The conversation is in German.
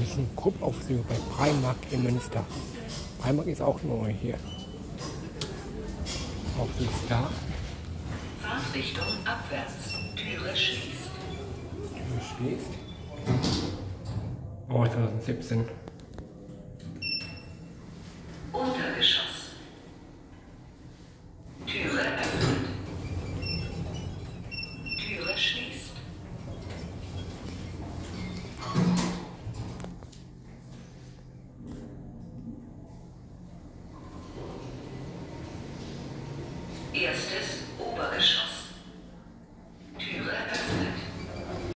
ThyssenKrupp-Aufzüge bei Primark in Münster. Primark ist auch neu hier. Aufzug ist da. Fahrtrichtung abwärts. Türe schließt. Tür schließt. Oh, 2017. Untergeschoss. Obergeschoss.